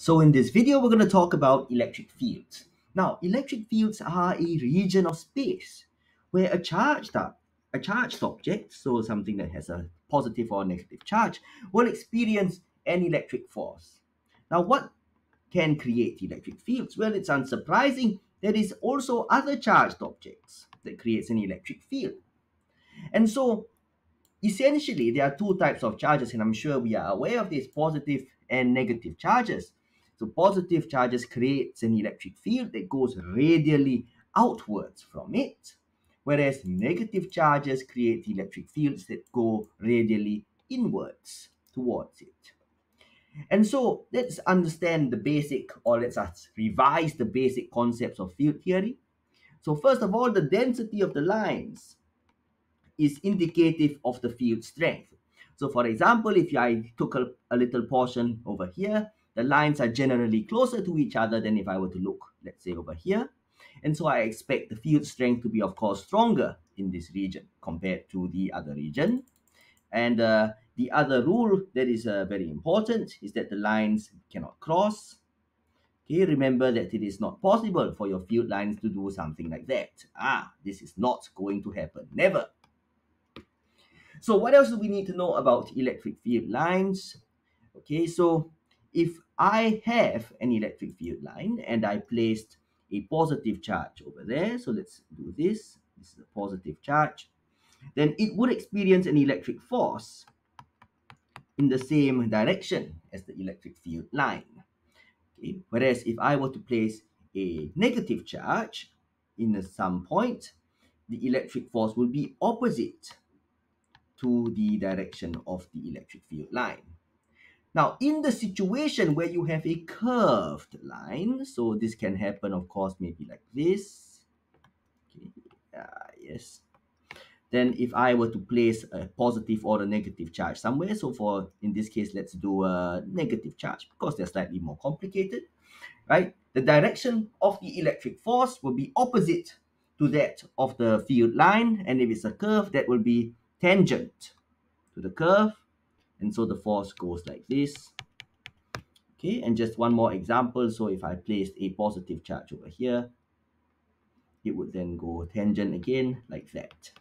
So in this video, we're going to talk about electric fields. Now, electric fields are a region of space where a charged up, a charged object, so something that has a positive or negative charge, will experience an electric force. Now, what can create electric fields? Well, it's unsurprising there is also other charged objects that creates an electric field. And so essentially there are two types of charges and I'm sure we are aware of this positive and negative charges. So positive charges creates an electric field that goes radially outwards from it, whereas negative charges create electric fields that go radially inwards towards it. And so let's understand the basic, or let's revise the basic concepts of field theory. So first of all, the density of the lines is indicative of the field strength. So for example, if I took a, a little portion over here, the lines are generally closer to each other than if I were to look, let's say over here. And so I expect the field strength to be, of course, stronger in this region compared to the other region. And uh, the other rule that is uh, very important is that the lines cannot cross. Okay, remember that it is not possible for your field lines to do something like that. Ah, this is not going to happen. Never. So what else do we need to know about electric field lines? Okay, so if I have an electric field line and I placed a positive charge over there, so let's do this, this is a positive charge, then it would experience an electric force in the same direction as the electric field line. Okay? Whereas if I were to place a negative charge in some point, the electric force will be opposite to the direction of the electric field line. Now, in the situation where you have a curved line, so this can happen, of course, maybe like this. Okay, uh, yes. Then if I were to place a positive or a negative charge somewhere, so for, in this case, let's do a negative charge because they're slightly more complicated, right? The direction of the electric force will be opposite to that of the field line. And if it's a curve, that will be tangent to the curve and so the force goes like this. Okay and just one more example. So if I placed a positive charge over here it would then go tangent again like that